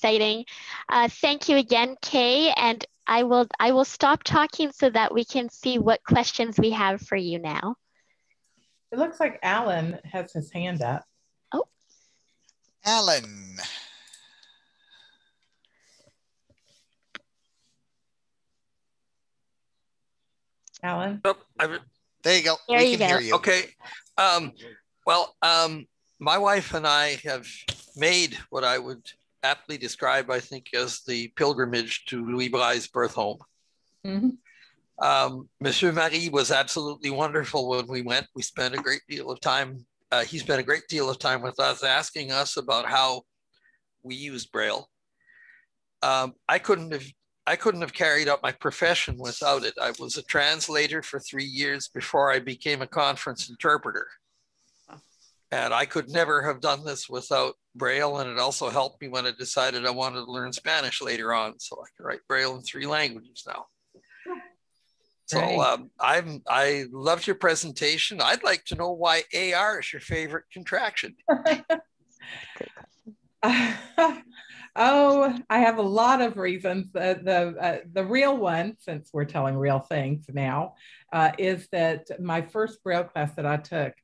exciting. Uh, thank you again, Kay, and I will I will stop talking so that we can see what questions we have for you now. It looks like Alan has his hand up. Oh. Alan. Alan? Oh, there you go. There we you can go. hear you. Okay. Um, well, um, my wife and I have made what I would aptly described, I think, as the pilgrimage to Louis Braille's birth home. Mhm. Um, Monsieur Marie was absolutely wonderful when we went. We spent a great deal of time. Uh, he spent a great deal of time with us, asking us about how we use Braille. Um, I couldn't have I couldn't have carried out my profession without it. I was a translator for three years before I became a conference interpreter. And I could never have done this without Braille. And it also helped me when I decided I wanted to learn Spanish later on. So I can write Braille in three languages now. So um, I'm I loved your presentation. I'd like to know why AR is your favorite contraction. oh, I have a lot of reasons. The the uh, the real one, since we're telling real things now, uh, is that my first Braille class that I took,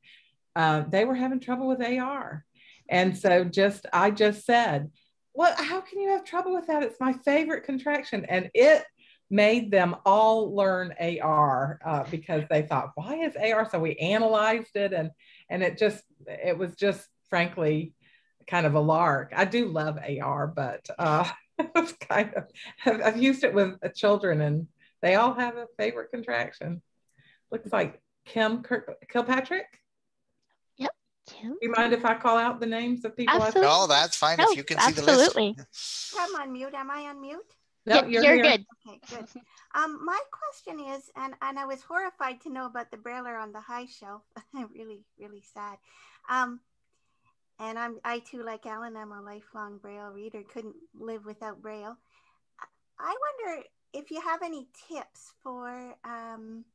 uh, they were having trouble with AR, and so just I just said, "Well, how can you have trouble with that? It's my favorite contraction," and it made them all learn AR uh, because they thought, "Why is AR?" So we analyzed it, and and it just it was just frankly kind of a lark. I do love AR, but uh, it's kind of I've, I've used it with uh, children, and they all have a favorite contraction. Looks like Kim Kirk, Kilpatrick. Kim? Do you mind if I call out the names of people? I- Absolutely. No, that's fine No, if you can see the list. absolutely. I'm on mute. Am I on mute? No, Yeah, you're, here. good. Okay, good. Um, my question is, and, and I was horrified to know about the Brailler on the high shelf. really, really sad. Um, and I'm I too, like Alan, I'm a lifelong Braille reader. Couldn't live without Braille. I wonder if you have any tips for um,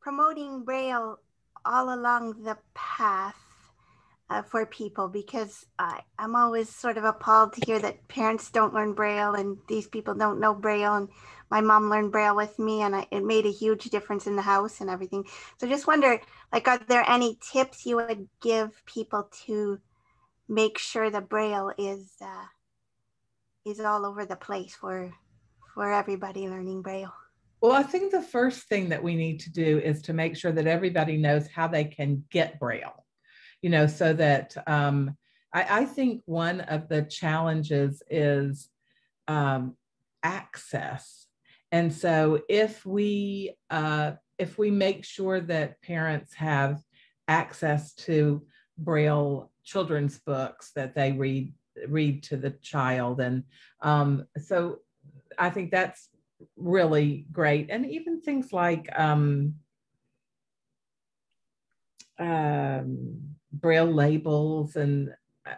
promoting Braille all along the path uh, for people because I, I'm always sort of appalled to hear that parents don't learn Braille and these people don't know Braille. And my mom learned Braille with me, and I, it made a huge difference in the house and everything. So just wonder, like, are there any tips you would give people to make sure the Braille is uh, is all over the place for for everybody learning Braille? Well, I think the first thing that we need to do is to make sure that everybody knows how they can get Braille, you know, so that um, I, I think one of the challenges is um, access. And so if we uh, if we make sure that parents have access to Braille children's books that they read read to the child, and um, so I think that's really great. And even things like um, um, braille labels and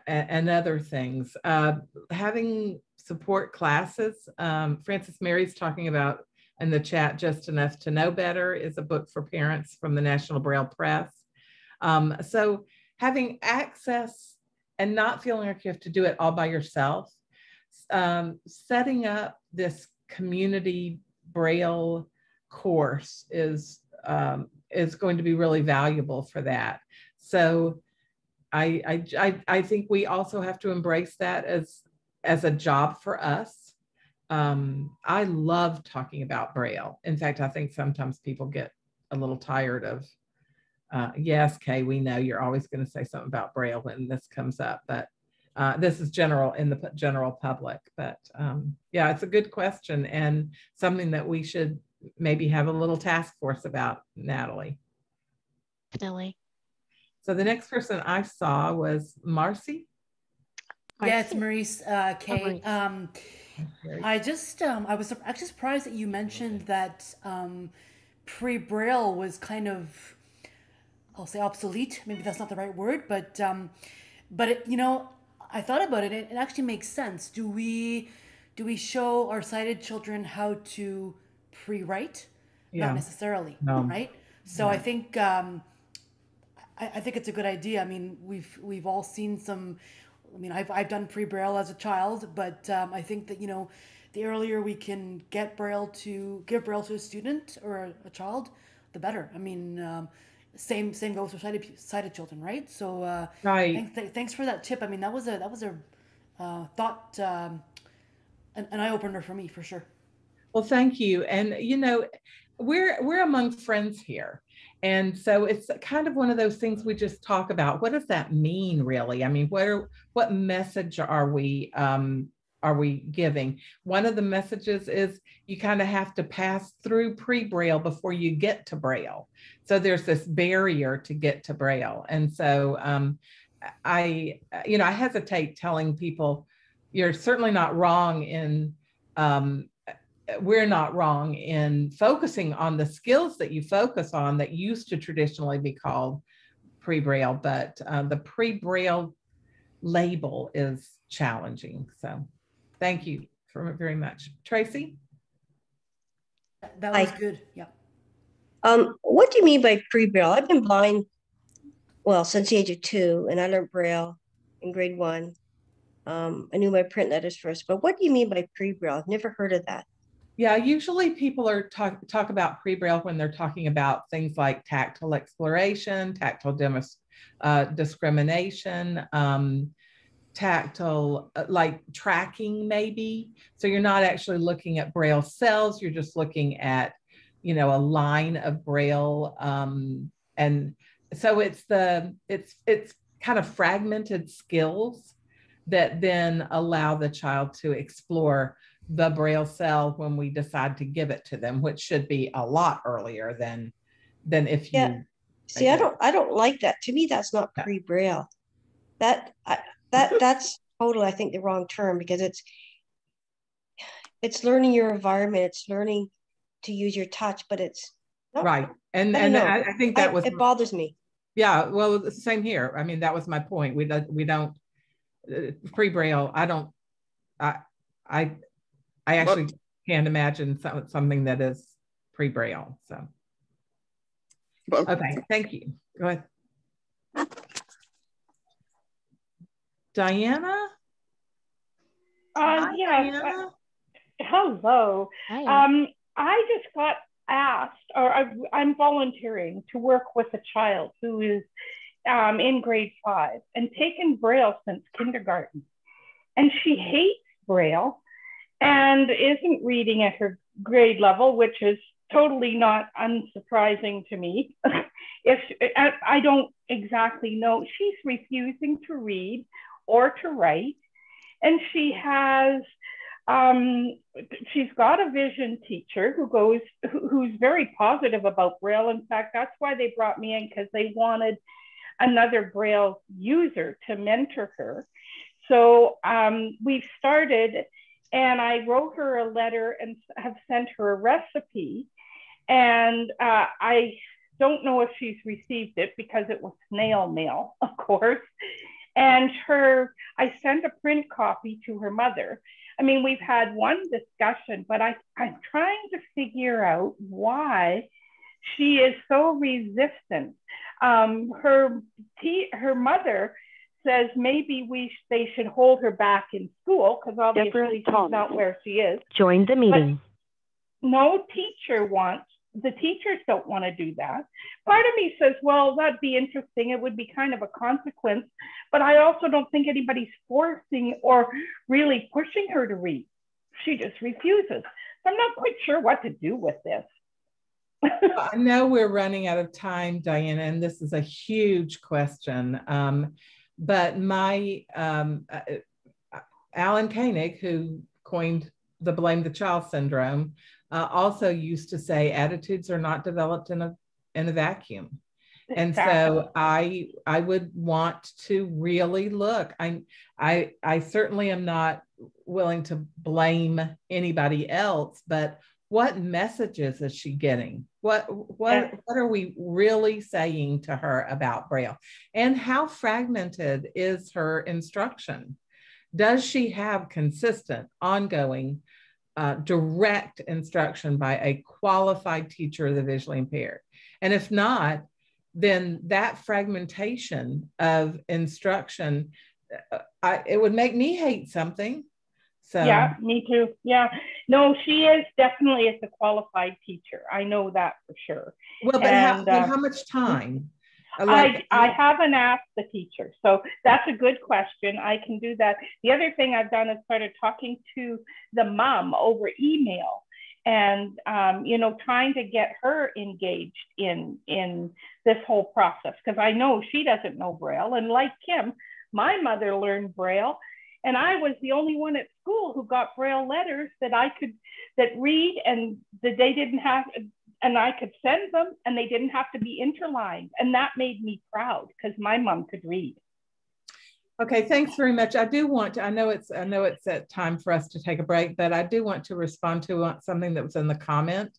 and other things. Uh, having support classes. Um, Francis Mary's talking about in the chat, Just Enough to Know Better is a book for parents from the National Braille Press. Um, so having access and not feeling like you have to do it all by yourself, um, setting up this community braille course is um, is going to be really valuable for that so I, I i think we also have to embrace that as as a job for us um, i love talking about braille in fact i think sometimes people get a little tired of uh, yes kay we know you're always going to say something about braille when this comes up but uh, this is general in the general public, but um, yeah, it's a good question and something that we should maybe have a little task force about, Natalie. Definitely. So the next person I saw was Marcy. Yeah, it's Maurice uh, Kay. Maurice. Um, Great. I just, um, I was actually surprised that you mentioned that um, pre Braille was kind of, I'll say obsolete. Maybe that's not the right word, but, um, but it, you know, I thought about it. It, it actually makes sense. Do we, do we show our sighted children how to pre-write? Yeah. Not necessarily, No. right? So No. I think um, I, I think it's a good idea. I mean, we've we've all seen some I mean, I've, I've done pre-braille as a child, but um, I think that, you know, the earlier we can get braille to give braille to a student or a, a child, the better. I mean, um, same same goes for sighted sighted children, right? So, uh, right. Thanks, th- thanks for that tip. I mean, that was a that was a uh, thought um, an, an eye opener for me for sure. Well, thank you. And you know, we're we're among friends here. And so it's kind of one of those things we just talk about. What does that mean, really? I mean, what are, what message are we um, are we giving? One of the messages is you kind of have to pass through pre-braille before you get to braille. So there's this barrier to get to braille, and so um, I, you know, I hesitate telling people you're certainly not wrong in um, we're not wrong in focusing on the skills that you focus on that used to traditionally be called pre-braille, but uh, the pre-braille label is challenging. So thank you for very much. Tracy? That was good, yeah. Um, what do you mean by pre-braille? I've been blind, well, since the age of two, and I learned braille in grade one. Um, I knew my print letters first, but what do you mean by pre-braille? I've never heard of that. Yeah, usually people are talk talk about pre-braille when they're talking about things like tactile exploration, tactile demonst- uh, discrimination, um, tactile uh, like tracking maybe. So you're not actually looking at braille cells, you're just looking at, you know, a line of braille. Um, and so it's the it's it's kind of fragmented skills that then allow the child to explore the braille cell when we decide to give it to them which should be a lot earlier than than if you yeah. see i don't i don't like that. To me that's not pre-braille. That I, that that's totally i think the wrong term because it's it's learning your environment. It's learning to use your touch but it's not, right. And I and I, I, think that I, was it bothers me. Yeah well same here. I mean that was my point. We don't we don't uh, pre-braille i don't i i I actually but, can't imagine some, something that is pre-braille. So, but, okay, thank you. Go ahead. Diana? Uh, yeah. Uh, hello. Hi. Um, I just got asked, or I, am volunteering to work with a child who is um, in grade five and taken Braille since kindergarten. And she hates Braille and isn't reading at her grade level, which is totally not unsurprising to me. if I don't exactly know, she's refusing to read or to write, and she has. Um, she's got a vision teacher who goes, who, who's very positive about Braille. In fact, that's why they brought me in because they wanted another Braille user to mentor her. So um, we've started and I wrote her a letter and have sent her a recipe. And uh, I don't know if she's received it because it was snail mail, of course. And her, I sent a print copy to her mother. I mean, we've had one discussion, but I, I'm trying to figure out why she is so resistant. Um, her, her mother says maybe we sh- they should hold her back in school because obviously she's not where she is. Join the meeting. But no teacher wants the teachers don't want to do that. Part of me says, well, that'd be interesting. It would be kind of a consequence, but I also don't think anybody's forcing or really pushing her to read. She just refuses. I'm not quite sure what to do with this. I know we're running out of time, Diana, and this is a huge question. Um, but my um, uh, Alan Koenig, who coined the blame the child syndrome, uh, also used to say attitudes are not developed in a in a vacuum. And so I I would want to really look. I I I certainly am not willing to blame anybody else, but what messages is she getting? What what what are we really saying to her about Braille? And how fragmented is her instruction? Does she have consistent, ongoing, uh, direct instruction by a qualified teacher of the visually impaired? And if not, then that fragmentation of instruction I, it would make me hate something. So yeah, me too. Yeah, no, she is definitely is a qualified teacher. I know that for sure. Well, but, and, how, uh, how, much time? Like, I, I haven't asked the teacher, so that's a good question. I can do that. The other thing I've done is started talking to the mom over email and um, you know trying to get her engaged in in this whole process because i know she doesn't know braille and like kim my mother learned braille and i was the only one at school who got braille letters that i could that read and that they didn't have and i could send them and they didn't have to be interlined. And that made me proud because my mom could read. Okay, thanks very much. I do want to, I know it's, I know it's at time for us to take a break, but I do want to respond to something that was in the comment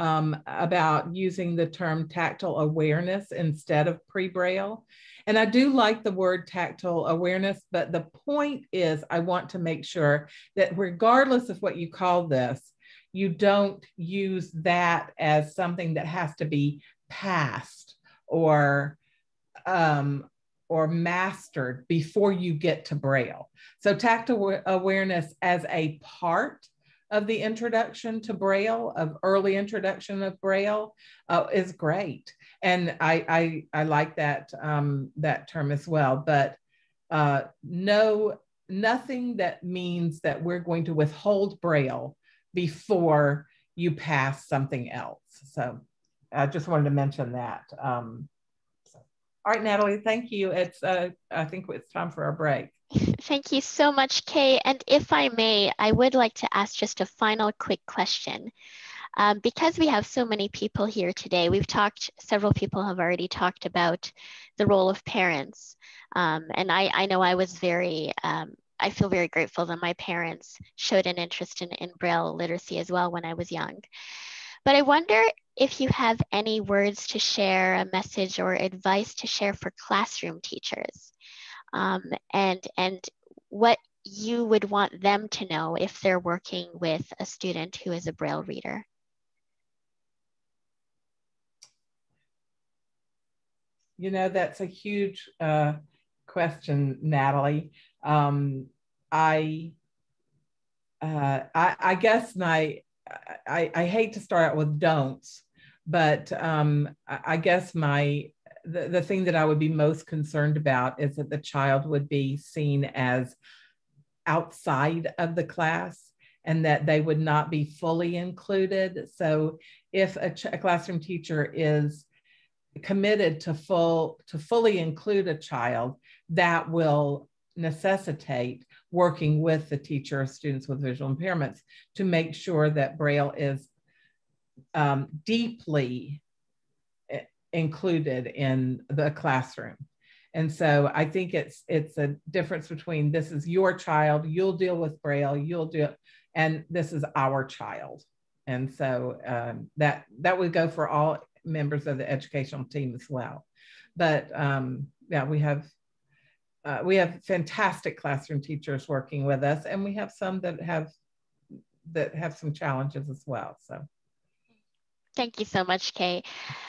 um, about using the term tactile awareness instead of pre-braille. And I do like the word tactile awareness, but the point is I want to make sure that regardless of what you call this, you don't use that as something that has to be passed or um, or mastered before you get to Braille. So tactile awareness as a part of the introduction to Braille, of early introduction of Braille, uh, is great, and I I, I like that um, that term as well. But uh, no, nothing that means that we're going to withhold Braille before you pass something else. So I just wanted to mention that. Um, all right, Natalie, thank you. It's uh, I think it's time for our break. Thank you so much, Kay. And if I may, I would like to ask just a final quick question. Um, because we have so many people here today, we've talked, several people have already talked about the role of parents. Um, and I, I know I was very, um, I feel very grateful that my parents showed an interest in, in Braille literacy as well when I was young. But I wonder if you have any words to share, a message or advice to share for classroom teachers, um, and and what you would want them to know if they're working with a student who is a Braille reader. You know, that's a huge uh, question, Natalie. Um, I, uh, I, I guess my I, I hate to start out with don'ts, but um, I guess my the, the thing that I would be most concerned about is that the child would be seen as outside of the class and that they would not be fully included. So if a, ch- a classroom teacher is committed to full to fully include a child, that will necessitate working with the teacher of students with visual impairments to make sure that Braille is um, deeply included in the classroom. And so I think it's it's a difference between this is your child, you'll deal with Braille, you'll do it, and this is our child. And so um, that that would go for all members of the educational team as well. But um, yeah, we have uh, we have fantastic classroom teachers working with us, and we have some that have that have some challenges as well. So, thank you so much, Kay.